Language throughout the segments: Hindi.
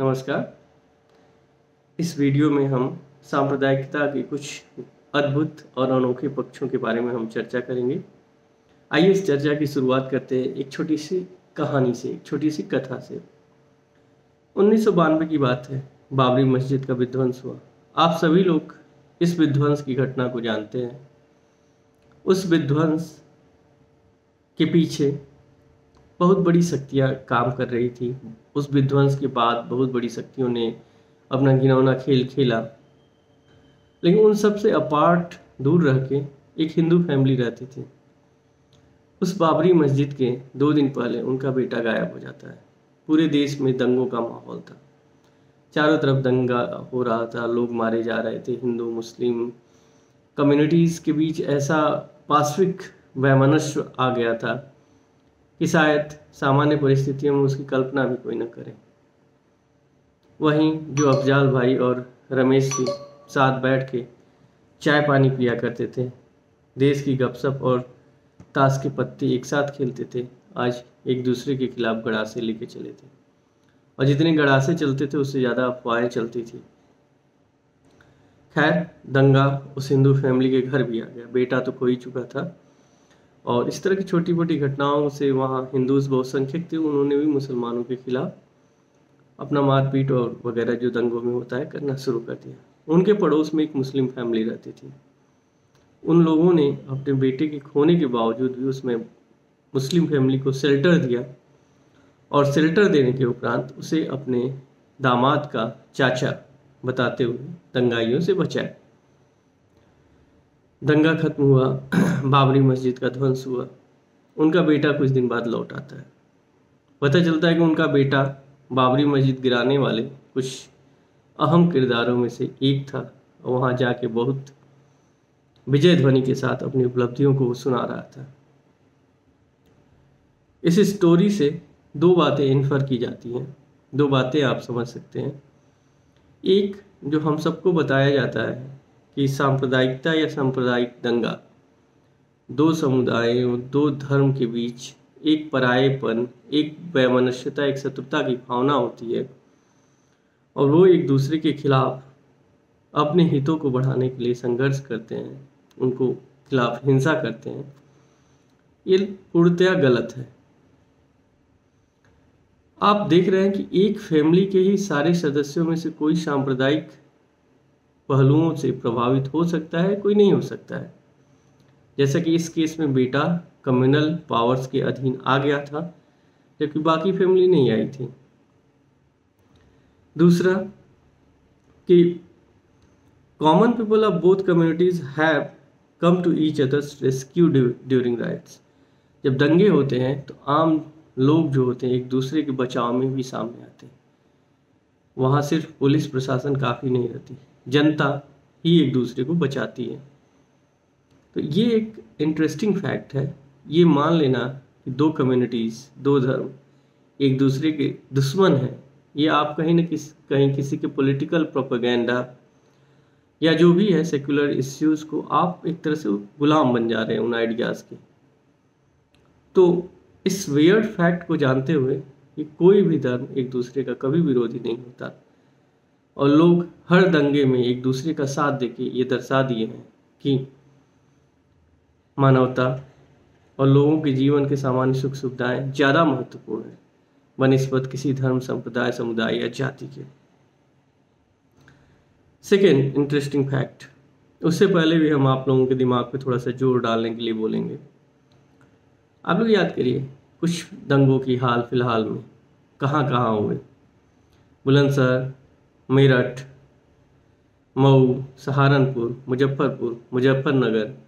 नमस्कार। इस वीडियो में हम सांप्रदायिकता के कुछ अद्भुत और अनोखे पक्षों के बारे में हम चर्चा करेंगे। आइए इस चर्चा की शुरुआत करते हैं एक छोटी सी कहानी से, एक छोटी सी कथा से। उन्नीस सौ बानवे की बात है, बाबरी मस्जिद का विध्वंस हुआ। आप सभी लोग इस विध्वंस की घटना को जानते हैं। उस विध्वंस के पीछे बहुत बड़ी शक्तियाँ काम कर रही थी। उस विध्वंस के बाद बहुत बड़ी शक्तियों ने अपना घिनौना खेल खेला। लेकिन उन सबसे अपार्ट दूर रह के एक हिंदू फैमिली रहती थी। उस बाबरी मस्जिद के दो दिन पहले उनका बेटा गायब हो जाता है। पूरे देश में दंगों का माहौल था। चारों तरफ़ दंगा हो रहा था, लोग मारे जा रहे थे, हिंदू, मुस्लिम कम्युनिटीज़ के बीच ऐसा पाश्विक वैमनस्व आ गया था कि शायद सामान्य परिस्थितियों में उसकी कल्पना भी कोई न करे। वहीं जो अफजाल भाई और रमेश जी साथ बैठ के चाय पानी पिया करते थे, देश की गपशप और ताश के पत्ते एक साथ खेलते थे, आज एक दूसरे के खिलाफ गड़ासे लेके चले थे। और जितने गड़ासे चलते थे, उससे ज़्यादा अफवाहें चलती थी। खैर, दंगा उस हिंदू फैमिली के घर भी आ गया। बेटा तो खो ही चुका था। और इस तरह की छोटी मोटी घटनाओं से वहाँ हिंदूज बहुसंख्यक थे, उन्होंने भी मुसलमानों के खिलाफ अपना मारपीट और वगैरह जो दंगों में होता है करना शुरू कर दिया। उनके पड़ोस में एक मुस्लिम फैमिली रहती थी। उन लोगों ने अपने बेटे के खोने के बावजूद भी उसमें मुस्लिम फैमिली को शेल्टर दिया और शेल्टर देने के उपरांत उसे अपने दामाद का चाचा बताते हुए दंगाइयों से बचाया। दंगा खत्म हुआ, बाबरी मस्जिद का ध्वंस हुआ। उनका बेटा कुछ दिन बाद लौट आता है। पता चलता है कि उनका बेटा बाबरी मस्जिद गिराने वाले कुछ अहम किरदारों में से एक था और वहाँ जाके बहुत विजय ध्वनि के साथ अपनी उपलब्धियों को सुना रहा था। इस स्टोरी से दो बातें इन्फर की जाती हैं। दो बातें आप समझ सकते हैं। एक, जो हम सबको बताया जाता है कि सांप्रदायिकता या सांप्रदायिक दंगा। दो समुदायों दो धर्म के बीच एक परायेपन, एक वैमनस्यता, एक शत्रुता की भावना होती है और वो एक दूसरे के खिलाफ अपने हितों को बढ़ाने के लिए संघर्ष करते हैं, उनको खिलाफ हिंसा करते हैं। ये पूर्णतया गलत है। आप देख रहे हैं कि एक फैमिली के ही सारे सदस्यों में से कोई सांप्रदायिक पहलुओं से प्रभावित हो सकता है, कोई नहीं हो सकता है। जैसा कि इस केस में बेटा कम्युनल पावर्स के अधीन आ गया था जबकि बाकी फैमिली नहीं आई थी। दूसरा, कि common people of both communities have come to each others rescue during riots जब दंगे होते हैं तो आम लोग जो होते हैं, एक दूसरे के बचाव में भी सामने आते हैं। वहाँ सिर्फ़ पुलिस प्रशासन काफ़ी नहीं रहती। जनता ही एक दूसरे को बचाती है। तो ये एक इंटरेस्टिंग फैक्ट है। ये मान लेना कि दो कम्युनिटीज़ दो धर्म एक दूसरे के दुश्मन हैं। ये आप कहीं ना किस, कहीं किसी के पॉलिटिकल प्रोपेगेंडा या जो भी है सेकुलर इश्यूज़ को आप एक तरह से गुलाम बन जा रहे हैं उन आइडियाज़ के। तो इस वेयर्ड फैक्ट को जानते हुए कि कोई भी धर्म एक दूसरे का कभी विरोधी नहीं होता। और लोग हर दंगे में एक दूसरे का साथ देके ये दर्शा दिए हैं कि मानवता और लोगों के जीवन के सामान्य सुख सुविधाएँ ज़्यादा महत्वपूर्ण है बनस्पत किसी धर्म, संप्रदाय, समुदाय या जाति के। सेकेंड इंटरेस्टिंग फैक्ट उससे पहले भी हम आप लोगों के दिमाग पे थोड़ा सा ज़ोर डालने के लिए बोलेंगे। आप लोग याद करिए, कुछ दंगों की हाल फ़िलहाल में कहाँ कहाँ हुए? बुलंदशहर मेरठ, मऊ, सहारनपुर, मुजफ्फरपुर, मुजफ्फरनगर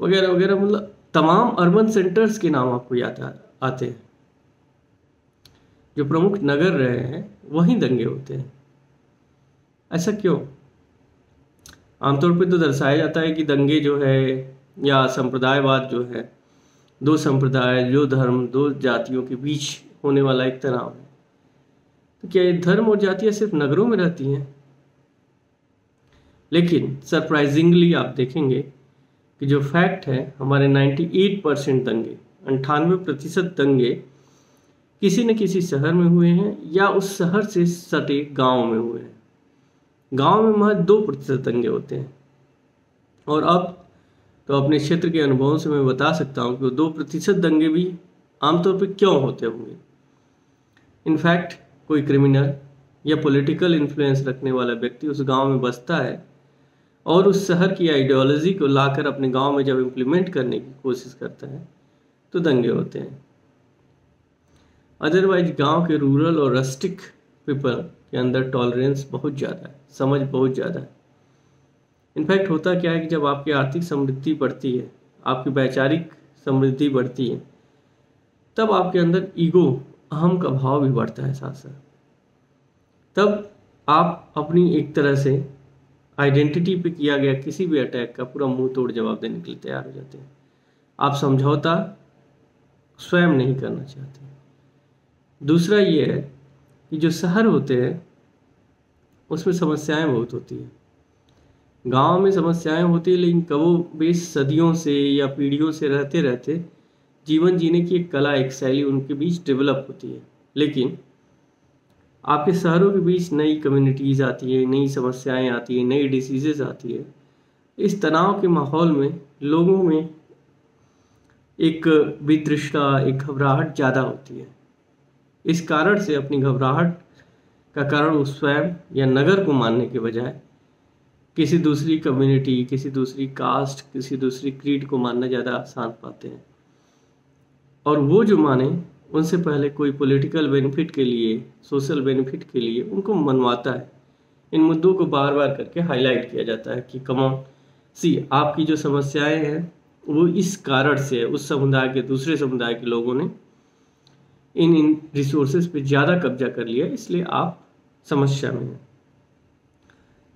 वगैरह वगैरह मतलब तमाम अर्बन सेंटर्स के नाम आपको याद आते हैं। जो प्रमुख नगर रहे हैं, वहीं दंगे होते हैं। ऐसा क्यों? आमतौर पे तो दर्शाया जाता है कि दंगे जो है या संप्रदायवाद जो है, दो संप्रदाय दो धर्म, दो जातियों के बीच होने वाला एक तनाव है। तो क्या ये धर्म और जातियाँ सिर्फ़ नगरों में रहती हैं? लेकिन सरप्राइजिंगली आप देखेंगे कि जो फैक्ट है, हमारे 98 परसेंट दंगे, अंठानवे प्रतिशत दंगे किसी न किसी शहर में हुए हैं या उस शहर से सटे गाँव में हुए हैं। गाँव में महज दो प्रतिशत दंगे होते हैं। और अब तो अपने क्षेत्र के अनुभवों से मैं बता सकता हूँ कि वो दो प्रतिशत दंगे भी आमतौर पर क्यों होते होंगे? इनफैक्ट कोई क्रिमिनल या पॉलिटिकल इन्फ्लुएंस रखने वाला व्यक्ति उस गाँव में बसता है और उस शहर की आइडियोलॉजी को लाकर अपने गाँव में जब इम्प्लीमेंट करने की कोशिश करता है तो दंगे होते हैं। अदरवाइज़ गाँव के रूरल और रस्टिक पीपल के अंदर टॉलरेंस बहुत ज़्यादा है, समझ बहुत ज़्यादा है। इनफैक्ट होता क्या है कि जब आपकी आर्थिक समृद्धि बढ़ती है, आपकी वैचारिक समृद्धि बढ़ती है, तब आपके अंदर ईगो अहम का भाव भी बढ़ता है साथ साथ। तब आप अपनी एक तरह से आइडेंटिटी पे किया गया किसी भी अटैक का पूरा मुँह तोड़ जवाब देने के लिए तैयार हो जाते हैं। आप समझौता स्वयं नहीं करना चाहते दूसरा ये है कि जो शहर होते हैं, उसमें समस्याएँ बहुत होती हैं। गाँव में समस्याएँ होती है, लेकिन कबो बेस सदियों से या पीढ़ियों से रहते रहते जीवन जीने की एक कला, एक शैली उनके बीच डेवलप होती है। लेकिन आपके शहरों के बीच नई कम्युनिटीज़ आती है, नई समस्याएँ आती हैं, नई डिसीजेज आती है। इस तनाव के माहौल में लोगों में एक विदृष्टा एक घबराहट ज़्यादा होती है। इस कारण से अपनी घबराहट का कारण वो स्वयं या नगर को मानने के बजाय किसी दूसरी कम्युनिटी किसी दूसरी कास्ट किसी दूसरी क्रीड को मानना ज़्यादा आसान पाते हैं। और वो जो माने, उनसे पहले कोई पॉलिटिकल बेनिफिट के लिए सोशल बेनिफिट के लिए उनको मनवाता है। इन मुद्दों को बार बार करके हाईलाइट किया जाता है कि कमॉन सी आपकी जो समस्याएँ हैं, वो इस कारण से उस समुदाय के, दूसरे समुदाय के लोगों ने इन इन रिसोर्सेज पे ज़्यादा कब्जा कर लिया, इसलिए आप समस्या में हैं।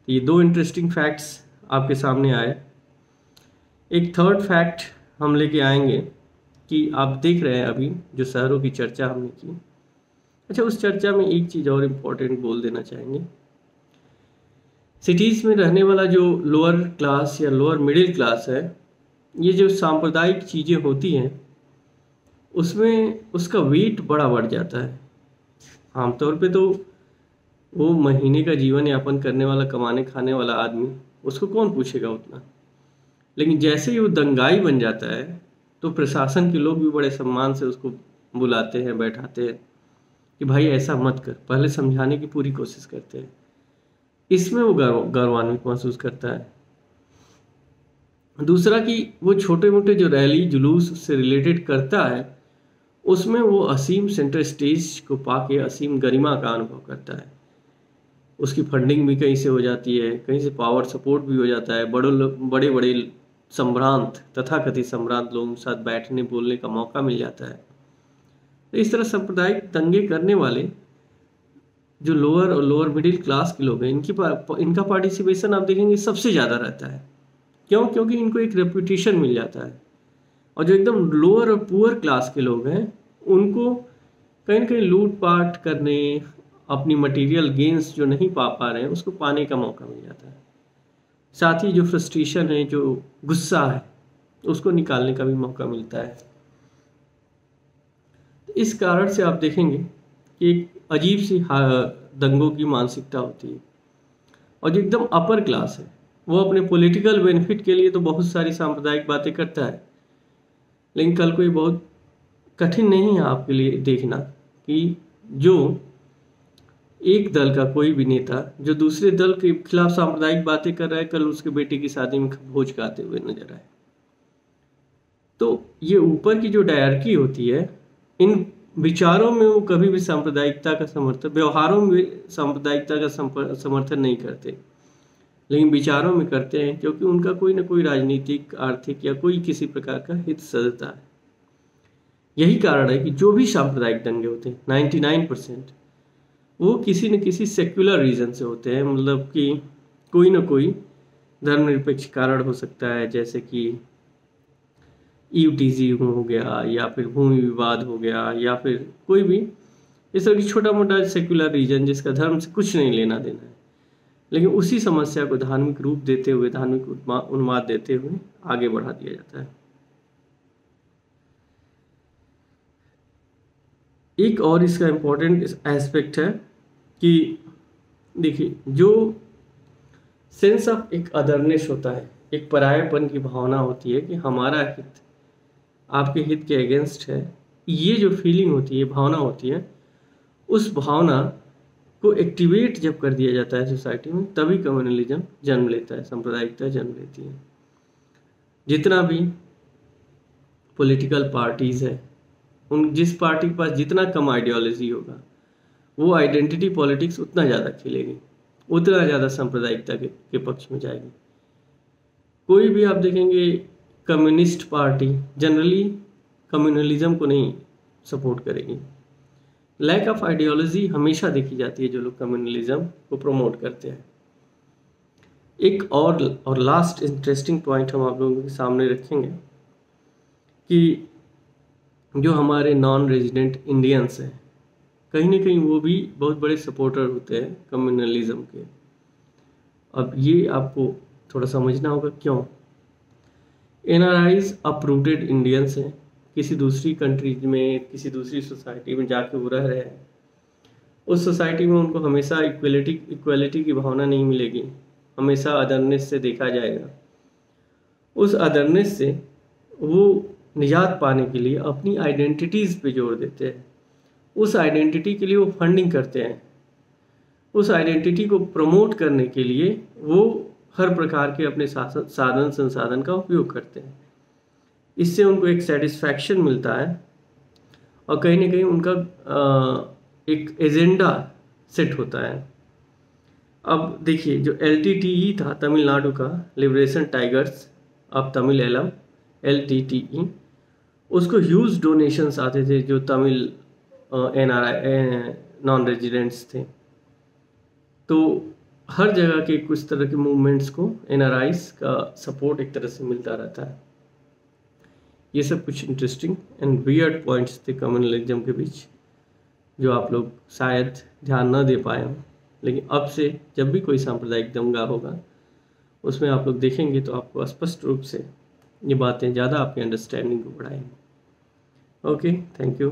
तो ये दो इंटरेस्टिंग फैक्ट्स आपके सामने आए। एक थर्ड फैक्ट हम लेके आएँगे कि आप देख रहे हैं अभी जो शहरों की चर्चा हमने की। अच्छा उस चर्चा में एक चीज़ और इम्पोर्टेंट बोल देना चाहेंगे। सिटीज़ में रहने वाला जो लोअर क्लास या लोअर मिडिल क्लास है, ये जो सांप्रदायिक चीज़ें होती हैं, उसमें उसका वेट बड़ा बढ़ जाता है। आमतौर पे तो वो महीने का जीवन यापन करने वाला, कमाने, खाने वाला आदमी, उसको कौन पूछेगा उतना? लेकिन जैसे ही वो दंगाई बन जाता है तो प्रशासन के लोग भी बड़े सम्मान से उसको बुलाते हैं, बैठाते हैं कि भाई ऐसा मत कर, पहले समझाने की पूरी कोशिश करते हैं। इसमें वो गर्व, गौरवान्वित महसूस करता है। दूसरा कि वो छोटे मोटे जो रैली, जुलूस से रिलेटेड करता है, उसमें वो असीम सेंटर स्टेज को पाके असीम गरिमा का अनुभव करता है। उसकी फंडिंग भी कहीं से हो जाती है, कहीं से पावर सपोर्ट भी हो जाता है, बड़े बड़े बड़े संभ्रांत तथा कथित संभ्रांत लोगों के साथ बैठने, बोलने का मौका मिल जाता है। तो इस तरह सांप्रदायिक दंगे करने वाले जो लोअर और लोअर मिडिल क्लास के लोग हैं, इनकी इनका पार्टिसिपेशन आप देखेंगे सबसे ज़्यादा रहता है। क्यों? क्योंकि इनको एक रेपुटेशन मिल जाता है। और जो एकदम लोअर और पुअर क्लास के लोग हैं, उनको कहीं ना कहीं लूट पाट करने, अपनी मटेरियल गेंस जो नहीं पा पा रहे हैं, उसको पाने का मौका मिल जाता है। साथ ही जो फ्रस्ट्रेशन है, जो गुस्सा है, उसको निकालने का भी मौका मिलता है। इस कारण से आप देखेंगे कि एक अजीब सी दंगों की मानसिकता होती है। और जो एकदम अपर क्लास है, वो अपने पॉलिटिकल बेनिफिट के लिए तो बहुत सारी सांप्रदायिक बातें करता है। लेकिन कल को ये बहुत कठिन नहीं है आपके लिए देखना कि जो एक दल का कोई भी नेता जो दूसरे दल के खिलाफ सांप्रदायिक बातें कर रहा है, कल उसके बेटे की शादी में भोज गाते हुए नज़र आए। तो ये ऊपर की जो डायरकी होती है, इन विचारों में वो कभी भी सांप्रदायिकता का समर्थन, व्यवहारों में सांप्रदायिकता का समर्थन नहीं करते। लेकिन विचारों में करते हैं, क्योंकि उनका कोई ना कोई राजनीतिक, आर्थिक या कोई किसी प्रकार का हित सदता है। यही कारण है कि जो भी सांप्रदायिक दंगे होते हैं नाइन्टी नाइन परसेंट वो किसी न किसी सेक्युलर रीज़न से होते हैं मतलब कि कोई ना कोई धर्मनिरपेक्ष कारण हो सकता है, जैसे कि यू टी जी हो गया, या फिर भूमि विवाद हो गया, या फिर कोई भी, इस तरह की छोटा मोटा सेक्युलर रीजन जिसका धर्म से कुछ नहीं लेना देना है। लेकिन उसी समस्या को धार्मिक रूप देते हुए, धार्मिक उन्माद देते हुए आगे बढ़ा दिया जाता है। एक और इसका इम्पोर्टेंट एस्पेक्ट है कि देखिए, जो सेंस ऑफ़ एक अदरनेस होता है, एक परायपन की भावना होती है कि हमारा हित, आपके हित के अगेंस्ट है, ये जो फीलिंग होती है भावना होती है, उस भावना को एक्टिवेट जब कर दिया जाता है सोसाइटी में, तभी कम्युनलिज्म जन्म लेता है, सांप्रदायिकता जन्म लेती है। जितना भी पॉलिटिकल पार्टीज़ है, उन, जिस पार्टी के पास जितना कम आइडियोलॉजी होगा वो आइडेंटिटी पॉलिटिक्स उतना ज़्यादा खेलेगी उतना ज़्यादा सांप्रदायिकता के, के पक्ष में जाएगी। कोई भी आप देखेंगे कम्युनिस्ट पार्टी जनरली कम्युनलिज्म को नहीं सपोर्ट करेगी। लैक ऑफ़ आइडियोलॉजी हमेशा देखी जाती है जो लोग कम्युनलिज्म को प्रमोट करते हैं। एक और और लास्ट इंटरेस्टिंग पॉइंट हम आप लोगों के सामने रखेंगे कि जो हमारे नॉन रेजिडेंट इंडियंस हैं कहीं ना कहीं वो भी बहुत बड़े सपोर्टर होते हैं कम्युनलिज्म के। अब ये आपको थोड़ा समझना होगा क्यों? N R Is uprooted Indians हैं। किसी दूसरी कंट्री में, किसी दूसरी सोसाइटी में जाके वो रह रहे हैं। उस सोसाइटी में उनको हमेशा इक्वलिटी इक्वलिटी की भावना नहीं मिलेगी। हमेशा अदरनेस से देखा जाएगा। उस अदरनेस से वो निजात पाने के लिए अपनी आइडेंटिटीज़ पे ज़ोर देते हैं। उस आइडेंटिटी के लिए वो फंडिंग करते हैं। उस आइडेंटिटी को प्रमोट करने के लिए वो हर प्रकार के अपने साधन संसाधन का उपयोग करते हैं। इससे उनको एक सेटिस्फैक्शन मिलता है और कहीं ना कहीं उनका एक एजेंडा सेट होता है। अब देखिए, जो LTTE था तमिलनाडु का लिबरेशन टाइगर्स अब तमिल एलम एल उसको ह्यूज डोनेशंस आते थे जो Tamil N R I non residents थे। तो हर जगह के कुछ तरह के मूवमेंट्स को एन का सपोर्ट एक तरह से मिलता रहता है। ये सब कुछ इंटरेस्टिंग एंड वियर्ड पॉइंट्स थे कम्युनलिज्म के बीच, जो आप लोग शायद ध्यान न दे पाए हों। लेकिन अब से जब भी कोई सांप्रदायिक दंगा होगा, उसमें आप लोग देखेंगे तो आपको स्पष्ट रूप से ये बातें ज़्यादा आपकी अंडरस्टैंडिंग को बढ़ाएँगी। Okay thank you